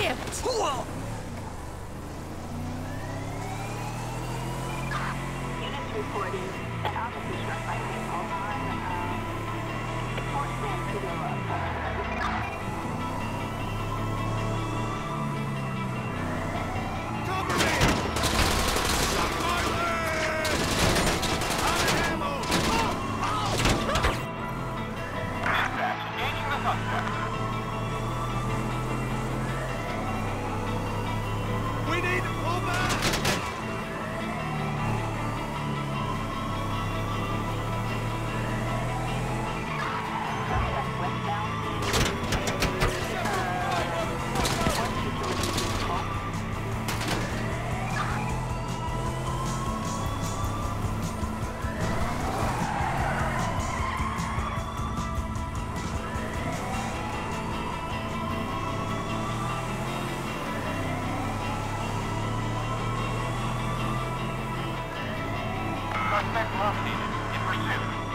shift. Units reporting. Need to pull back! Suspect located. In pursuit.